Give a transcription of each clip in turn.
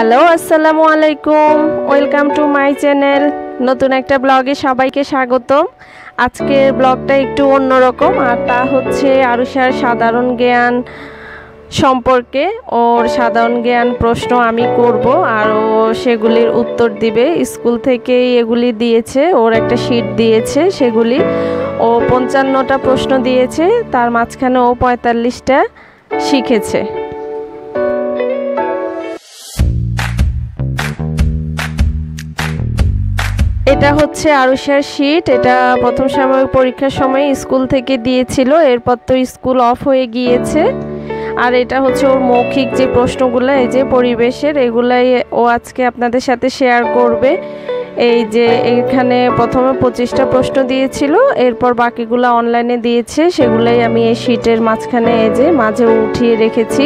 Hello, আসসালামু আলাইকুম। Welcome to my channel নতুন একটা ব্লগে সবাইকে স্বাগতম। আজকের ব্লগটা একটু অন্যরকম, আর তা হচ্ছে আরুষার সাধারণ জ্ঞান সম্পর্কে। ওর সাধারণ জ্ঞান প্রশ্ন আমি করব, আর ও সেগুলির উত্তর দিবে। স্কুল থেকেই এগুলি দিয়েছে, ওর একটা শিট দিয়েছে সেগুলি। ও পঞ্চান্নটা প্রশ্ন দিয়েছে, তার মাঝখানে ও পঁয়তাল্লিশটা শিখেছে। এটা হচ্ছে আরুষার শিট এটা প্রথম সাময়িক পরীক্ষার সময় স্কুল থেকে দিয়েছিল, এরপর তো স্কুল অফ হয়ে গিয়েছে। আর এটা হচ্ছে ওর মৌখিক যে প্রশ্নগুলো, এই যে পরিবেশের, এগুলাই ও আজকে আপনাদের সাথে শেয়ার করবে। এই যে এখানে প্রথমে পঁচিশটা প্রশ্ন দিয়েছিল, এরপর বাকিগুলো অনলাইনে দিয়েছে। সেগুলাই আমি এই শিটের মাঝখানে এই যে মাঝে উঠিয়ে রেখেছি।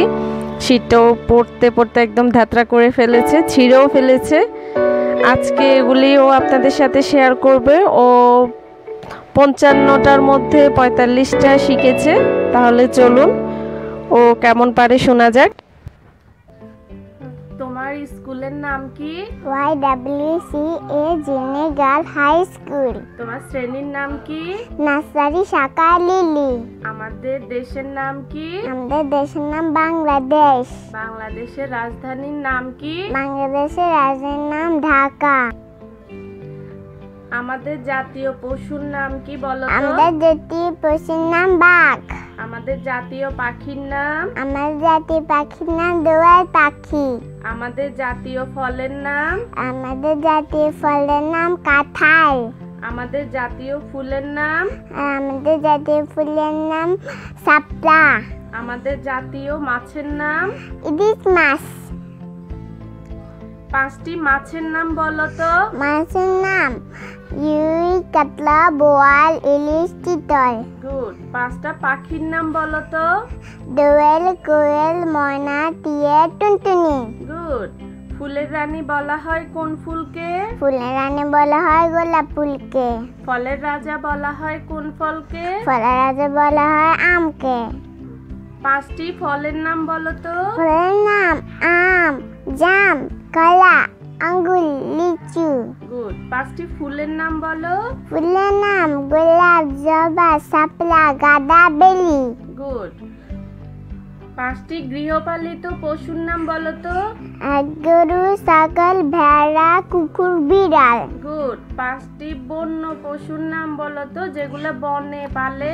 শিটটাও পড়তে পড়তে একদম ধাত্রা করে ফেলেছে, ছিঁড়েও ফেলেছে। আজকে এগুলি ও আপনাদের সাথে শেয়ার করবে। ও পঞ্চান্নটার মধ্যে পঁয়তাল্লিশটা শিখেছে। তাহলে চলুন, ও কেমন পারে শোনা যাক। স্কুলের নাম কি? ওয়াই ডাব্লিউ সি এ জেনে গার্ল হাই স্কুল তোমার শ্রেণির নাম কি? নার্সারি শাখা লিলি। আমাদের দেশের নাম কি? আমাদের দেশের নাম বাংলাদেশ। বাংলাদেশের রাজধানীর নাম কি? বাংলাদেশের রাজধানীর নাম ঢাকা। আমাদের জাতীয় পশুর নাম কি বলো আমাদের জাতীয় পশুর নাম বাঘ। আমাদের জাতীয় পাখির নাম? আমাদের জাতীয় পাখির নাম দোয়াল পাখি। আমাদের জাতীয় ফলের নাম? আমাদের জাতীয় ফলের নাম কাঁঠাল। আমাদের জাতীয় ফুলের নাম? আমাদের জাতীয় ফুলের নাম সাপলা আমাদের জাতীয় মাছের নাম? ইলিশ মাছ। পাঁচটি মাছের নাম বলো তো। মাছের নাম ইউই কাতলা বোয়াল ইলিশ চিতল। গুড পাঁচটা পাখির নাম বলো তো। দোয়েল কোয়েল ময়না টিয়ে টুনটুনি। গুড। ফুলের রানী বলা হয় কোন ফুলকে? ফুলের রানী বলা হয় গোলাপ ফুলকে। ফলের রাজা বলা হয় কোন ফলকে? ফলের রাজা বলা হয় আমকে। পাঁচটি ফলের নাম বলো তো। ফলের নাম আম জাম কলা। আঙ্গুর লিচু। গুড পাঁচটি ফুলের নাম বলো। ফুলের নাম গোলাপ জবা শাপলা গাঁদা বেলি। গুড পাঁচটি গৃহপালিত পশুর নাম বলো তো। গরু ছাগল ভেড়া কুকুর বিড়াল। গুড পাঁচটি বন্য পশুর নাম বলো তো যেগুলো বনে পালে।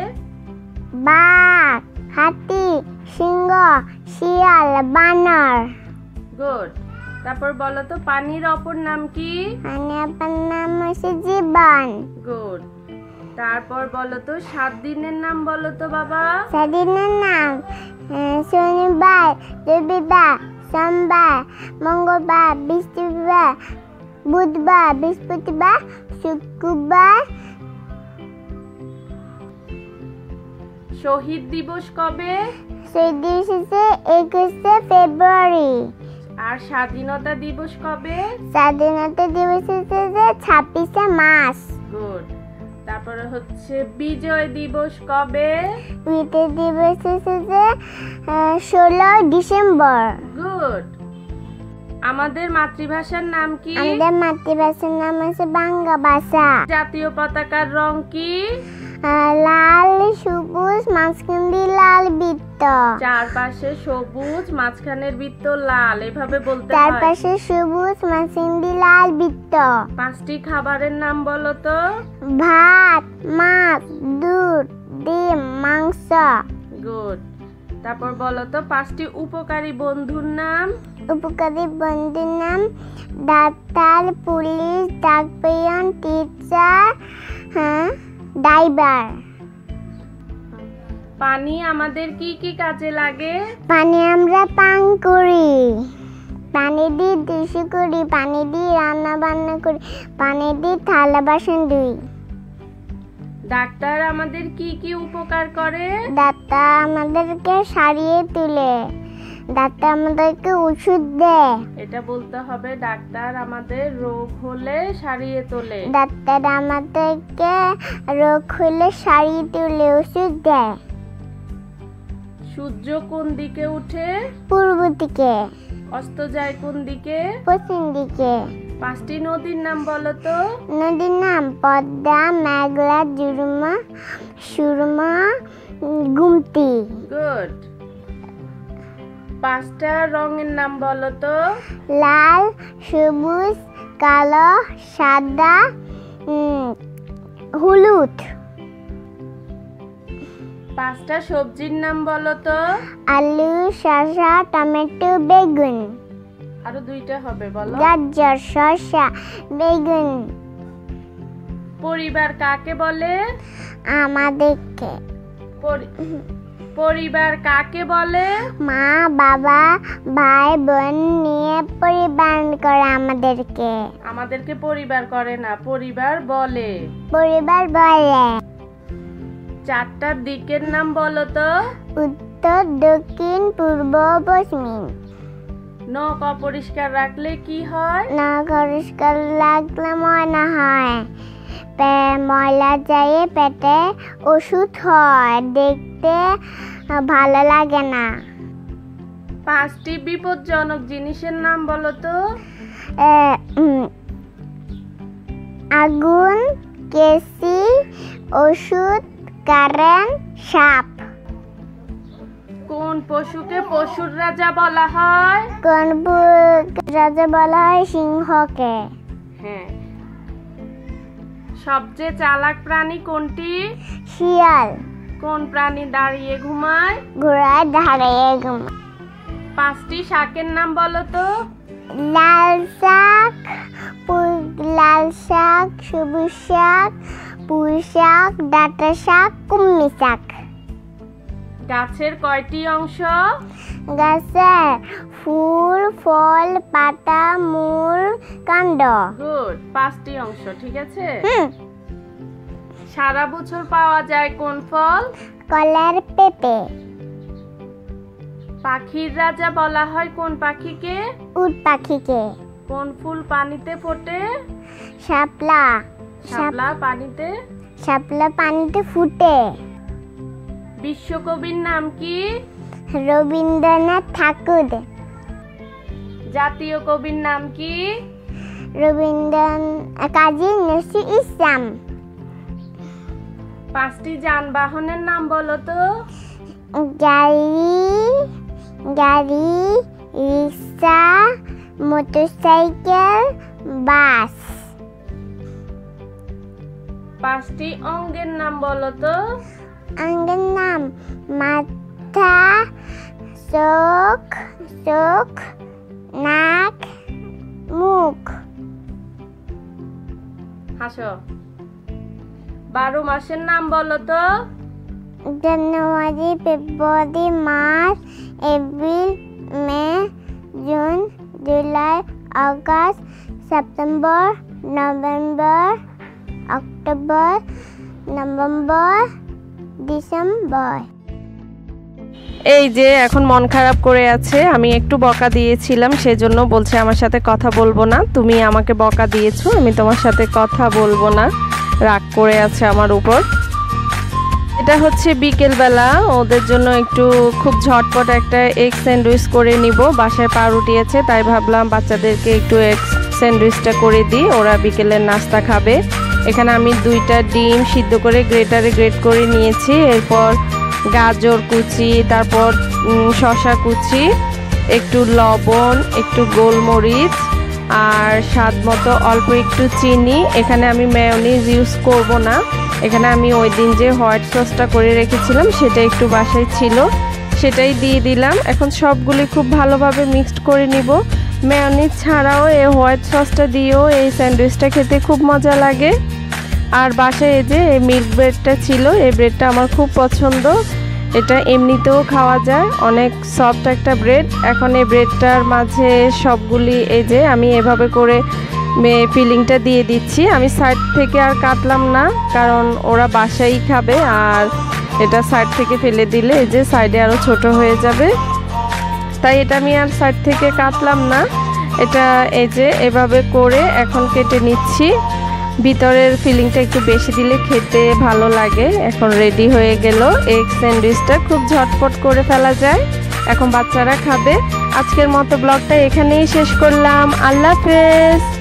বাঘ হাতি সিংহ শিয়াল বানর। গুড তারপর বলো তো পানির অপর নাম কি? আপনার নাম হচ্ছে জীবন। গুড। তারপর বলো তো সাত দিনের নাম বলো তো বাবা। সাত দিনের নাম শনিবার রবিবার সোমবার মঙ্গলবার বৃহস্পতিবার বুধবার বৃহস্পতিবার শুক্রবার। শহীদ দিবস কবে? সেই দিবস হচ্ছে একুশে ফেব্রুয়ারি। আর স্বাধীনতা দিবস কবে? স্বাধীনতা দিবস হচ্ছে যে ছাব্বিশে মার্চ। গুড। তারপরে হচ্ছে বিজয় দিবস কবে? বিজয় দিবস হচ্ছে যে ষোলো ডিসেম্বর। গুড। আমাদের মাতৃভাষার নাম কি? আমাদের মাতৃভাষার নাম হচ্ছে বাংলা ভাষা। জাতীয় পতাকার রং কি? লাল সবুজ মাঝখান দিয়ে লাল বৃত্ত। চারপাশে সবুজ মাঝখানের বৃত্ত লাল এভাবে বলতে হয়। চারপাশে সবুজ মাঝখান দিয়ে লাল বৃত্ত। পাঁচটি খাবারের নাম বলো তো। ভাত মাছ দুধ ডিম মাংস। গুড। তারপর বলো তো পাঁচটি উপকারী বন্ধুর নাম। উপকারী বন্ধুর নাম ডাক্তার পুলিশ ডাকপিয়ন টিচার হ্যাঁ ড্রাইভার। পানি আমাদের কি কি কাজে লাগে? পানি আমরা পান করি। পানি দিয়ে ডিশু করি পানি দিয়ে রান্না বান্না করি পানি দিয়ে থালা বাসন ধুই। ডাক্তার আমাদের কি কি উপকার করে? ডাক্তার আমাদেরকে সারিয়ে তুলে। ডাক্তার আমাদেরকে ওষুধ দেয়। এটা বলতে হবে ডাক্তার আমাদের রোগ হলে সারিয়ে তোলে। ডাক্তার আমাদেরকে রোগ হলে সারিয়ে তুলে ওষুধ দেয়। সূর্য কোন দিকে উঠে? পূর্ব দিকে। অস্ত যায় কোন দিকে? পশ্চিম দিকে। পাঁচটি নদীর নাম বলো তো। নদীর নাম পদ্মা মেঘলা জুরমা সুরমা গুমতি। গুড। পাঁচটা রঙের নাম বলো তো। লাল সবুজ কালো সাদা উম, হলুদ। পাঁচটা সবজির নাম বলো তো। আলু শসা টমেটো বেগুন। আরও দুইটা হবে বলো। গাজর শসা বেগুন। পরিবার কাকে বলে? আমাদেরকে। পরিবার কাকে বলে? মা বাবা ভাই বোন নিয়ে পরিবার করে আমাদেরকে। আমাদেরকে পরিবার করে না পরিবার বলে। পরিবার বলে। চারটা দিকের নাম বলো তো। উত্তর দক্ষিণ পূর্ব পশ্চিম। নখ অপরিষ্কার রাখলে কি হয়? না পরিষ্কার লাগলে ময়না হয়। ময়লা যায় পেটে ওষুধ হয়। দেখতে ভালো লাগে না। পাঁচটি বিপজ্জনক জিনিসের নাম বলো তো। আগুন কেসি ওষুধ কারেন্ট সাপ। কোন পশুকে পশুর রাজা বলা হয়? কোন রাজা বলা হয়? সিংহকে। হ্যাঁ। সবচেয়ে চালাক প্রাণী কোনটি? শিয়াল। কোন প্রাণী দাঁড়িয়ে ঘুমায়? ঘোড়ায় দাঁড়িয়ে ঘুমায় পাঁচটি শাকের নাম বলো তো। লাল শাক লাল শাক সবুজ শাক পুঁই শাক ডাঁটা শাক কুমড়ি শাক গাছের কয়টি অংশ? গাছের ফুল ফল পাতা মূল কাণ্ড। গুড পাঁচটি অংশ ঠিক আছে? সারা বছর পাওয়া যায় কোন ফল? কলার পেঁপে। পাখির রাজা বলা হয় কোন পাখিকে? উট পাখিকে। কোন ফুল পানিতে ফোটে? শাপলা। শাপ- শাপলা পানিতে? শাপলা পানিতে ফুটে। বিশ্বকবির নাম কি? রবীন্দ্রনাথ ঠাকুর। জাতীয় কবির নাম কি? রবীন্দ্রনাথ কাজী নজরুল ইসলাম। পাঁচটি যানবাহনের নাম বলো তো। গাড়ি গাড়ি রিক্সা মোটরসাইকেল বাস। পাঁচটি অঙ্গের নাম বলো তো। আঙ্গের নাম মাথা চোখ চোখ নাক মুখ। হাসো। বারো মাসের নাম বলো তো। January February March April May June July August September November October November, December. এই যে এখন মন খারাপ করে আছে, আমি একটু বকা দিয়েছিলাম, সেজন্য বলছে আমার সাথে কথা বলব না। তুমি আমাকে বকা দিয়েছ, আমি তোমার সাথে কথা বলব না। রাগ করে আছে আমার উপর। এটা হচ্ছে বিকেলবেলা, ওদের জন্য একটু খুব ঝটপট একটা এগ স্যান্ডউইচ করে নিব। বাসায় পাউরুটি আছে তাই ভাবলাম বাচ্চাদেরকে একটু এগ স্যান্ডউইচটা করে দিই, ওরা বিকেলের নাস্তা খাবে। এখানে আমি দুইটা ডিম সিদ্ধ করে গ্রেটারে গ্রেট করে নিয়েছি। এরপর গাজর কুচি, তারপর শশা কুচি, একটু লবণ, একটু গোলমরিচ, আর স্বাদ মতো অল্প একটু চিনি। এখানে আমি মেয়োনিজ ইউজ করব না। এখানে আমি ওই দিন যে হোয়াইট সসটা করে রেখেছিলাম, সেটা একটু বাসায় ছিল। সেটাই দিয়ে দিলাম। এখন সবগুলি খুব ভালোভাবে মিক্সড করে নিব। মেয়োনিজ ছাড়াও এই হোয়াইট সসটা দিয়েও এই স্যান্ডউইচটা খেতে খুব মজা লাগে। আর বাসায় এই যে এই মিল্ক ব্রেডটা ছিল, এই ব্রেডটা আমার খুব পছন্দ। এটা এমনিতেও খাওয়া যায়, অনেক সফট একটা ব্রেড। এখন এই ব্রেডটার মাঝে সবগুলি এই যে আমি এভাবে করে ফিলিংটা দিয়ে দিচ্ছি। আমি সাইড থেকে আর কাটলাম না, কারণ ওরা বাসাই খাবে। আর এটা সাইড থেকে ফেলে দিলে এই যে সাইডে আরও ছোট হয়ে যাবে। তাই এটা আমি আর সাইড থেকে কাটলাম না। এটা এই যে এভাবে করে এখন কেটে নিচ্ছি। ভিতরের ফিলিংটা একটু বেশি দিলে খেতে ভালো লাগে। এখন রেডি হয়ে গেল। এগ স্যান্ডউইচটা খুব ঝটপট করে ফেলা যায়। এখন বাচ্চারা খাবে। আজকের মতো ব্লগটা এখানেই শেষ করলাম। আল্লাহ হাফেজ।